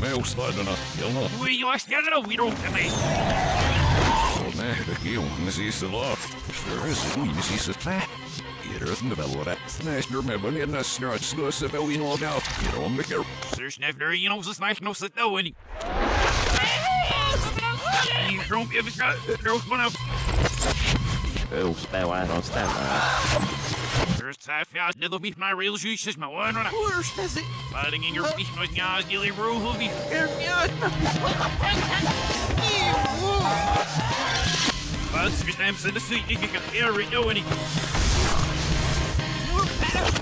Meustadana, jolla Ui, jos kerran virutta me. on nähdä kiunnisissä laa. Störres uimisissa pää. Irrötnä välora. Näisnör med bönjen näsnör att slösa på inåt. Irom mycket. There's never, you know, this knife no sit though any. You don't give a shot. There's one up. Uuspäivän stämää. There's half out. Little beef my real juice is my one on a Where's this? fighting in your beef noise. Guys, gilly rule, who be. But it's time to the seat. You can hear it, no any.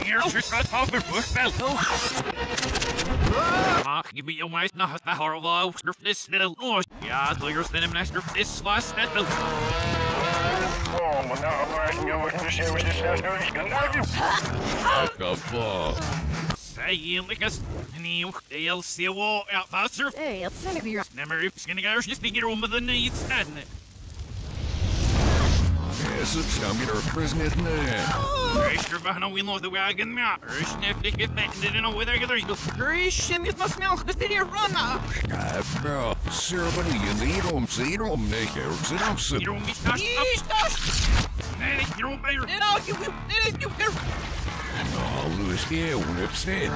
Here's your cut off your bush bell. Mark, give me your mice, not the horrible. Snurf this little noise. Yeah, so you're sending me snurf this last net. Aika look us. New, they'll see a wall out faster. Hey, it's of your. Never if gonna go just begin on with the knees, hadn't it? Jessup ska bli president nä. Röster var han vill låta vägen med. Rösten fick ett bättre än att vidare gå. Christian, it must smell the city runner. Ja, bra. Ceremonien irom sirom neker. Sidamsen. You don't miss that Yes, stuff. that's. Nej, you don't bear. It all you. It is you. Ja, Louis Geon uppsted.